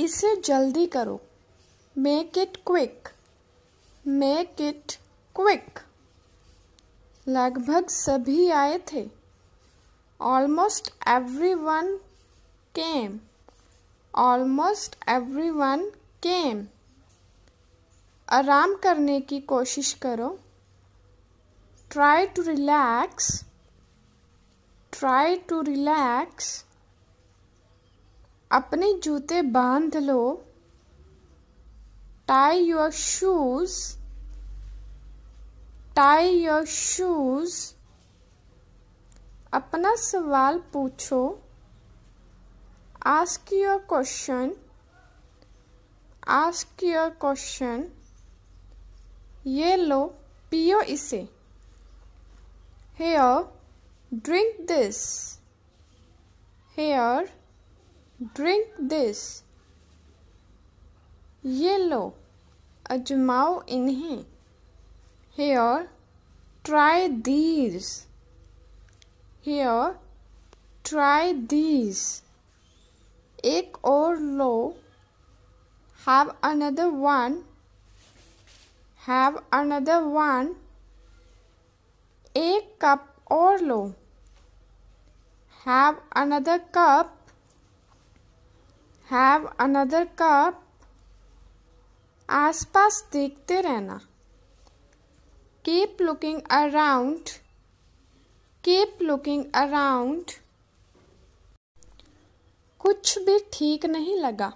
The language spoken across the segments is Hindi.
इसे जल्दी करो। Make it quick make it quick लगभग सभी आए थे। Almost every one came almost every one came आराम करने की कोशिश करो। Try to relax try to relax अपने जूते बाँध लो। Tie your shoes tie your shoes अपना सवाल पूछो। Ask your question ask your question ये लो, पियो इसे। Here drink this here drink this ये लो अजमाओ इन्हें here try these here try these एक और लो have another one have another one एक कप और लो have another cup have another cup आसपास देखते रहना। Keep looking around keep looking around कुछ भी ठीक नहीं लगा।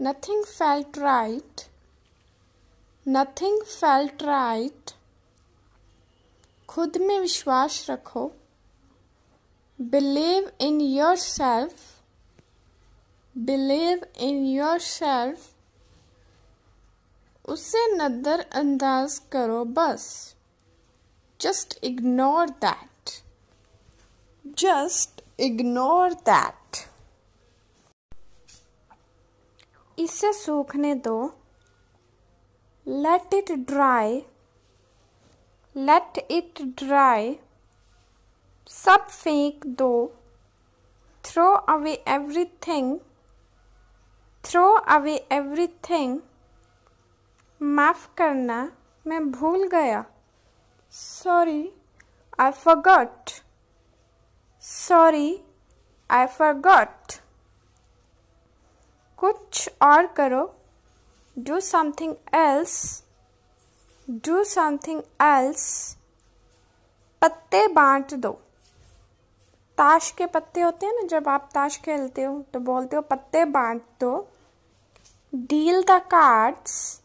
Nothing felt right nothing felt right खुद में विश्वास रखो। Believe in yourself believe in yourself उसे नज़रअंदाज करो बस। Just ignore that just ignore that इसे सूखने दो। Let it dry let it dry सब फेंक दो। Throw away everything throw away everything. माफ़ करना, मैं भूल गया। Sorry I forgot sorry I forgot कुछ और करो। Do something else do something else पत्ते बांट दो। ताश के पत्ते होते हैं ना, जब आप ताश खेलते हो तो बोलते हो, पत्ते बांट दो। Deal the cards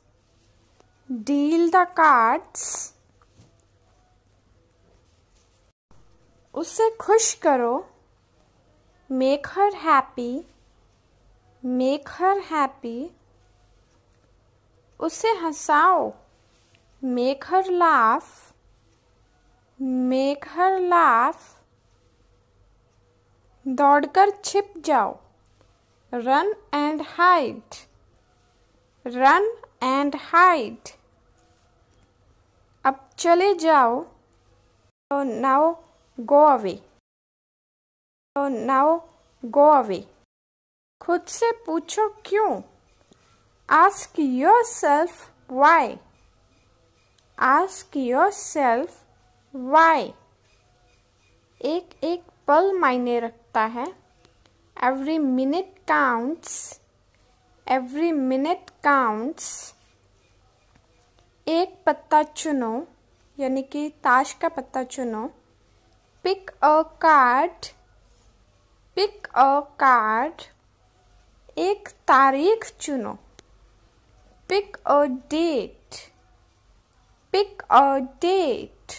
deal the cards उसे खुश करो. Make her happy make her happy उसे हंसाओ. Make her laugh make her laugh दौड़कर छिप जाओ. Run and hide run and hide अब चले जाओ। तो नाउ गो अवे तो नाउ गो अवे खुद से पूछो क्यों? Ask yourself why ask yourself why एक एक पल मायने रखता है। Every minute counts every minute counts एक पत्ता चुनो, यानी कि ताश का पत्ता चुनो। Pick a card pick a card एक तारीख चुनो। Pick a date pick a date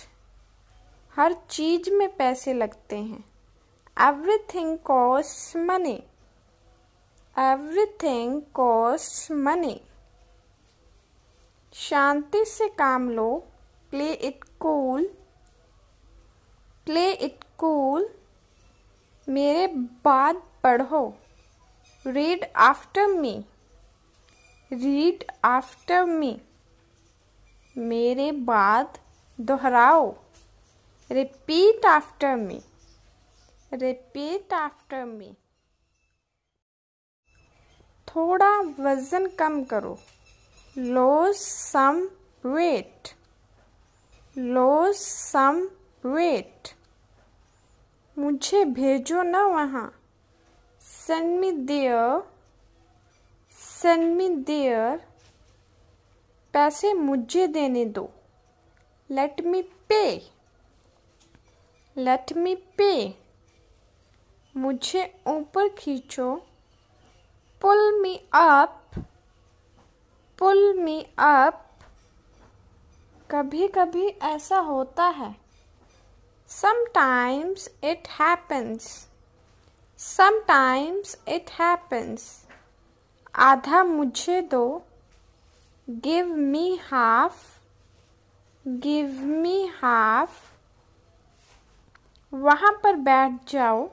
हर चीज़ में पैसे लगते हैं। Everything cost money. Everything costs money शांति से काम लो। Play it cool play it cool मेरे बाद पढ़ो। Read after me read after me मेरे बाद दोहराओ। Repeat after me repeat after me. थोड़ा वज़न कम करो। Lose some weight lose some weight मुझे भेजो ना वहाँ। Send me there send me there पैसे मुझे देने दो। Let me pay let me pay मुझे ऊपर खींचो। Pull me up pull me up कभी कभी ऐसा होता है। Sometimes it happens sometimes it happens आधा मुझे दो। Give me half give me half वहाँ पर बैठ जाओ।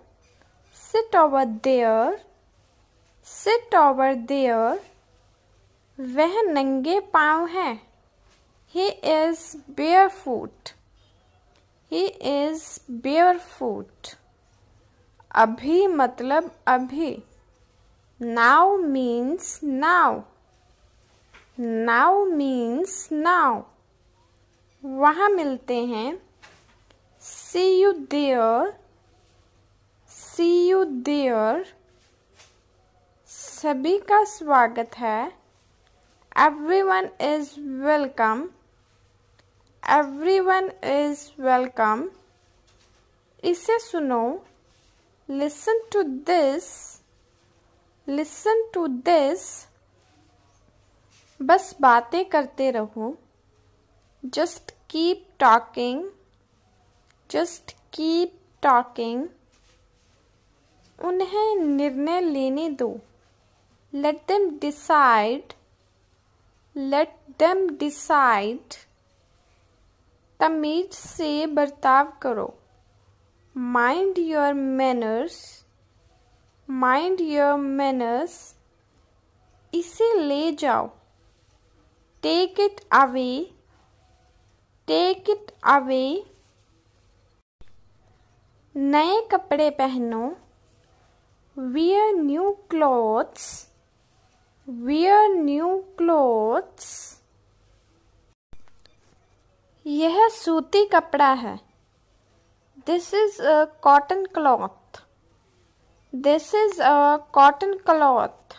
Sit over there sit over there वह नंगे पाँव है। He is barefoot he is barefoot अभी मतलब अभी। Now means now now means now वहाँ मिलते हैं। See you there see you there सभी का स्वागत है। Everyone is welcome everyone is welcome इसे सुनो। Listen to this listen to this बस बातें करते रहो। Just keep talking just keep talking उन्हें निर्णय लेने दो। Let them decide, let them decide. तमीज से बर्ताव करो। Mind your manners mind your manners इसे ले जाओ। Take it away take it away नए कपड़े पहनो wear new clothes wear new clothes. यह सूती कपड़ा है। This is a cotton cloth this is a cotton cloth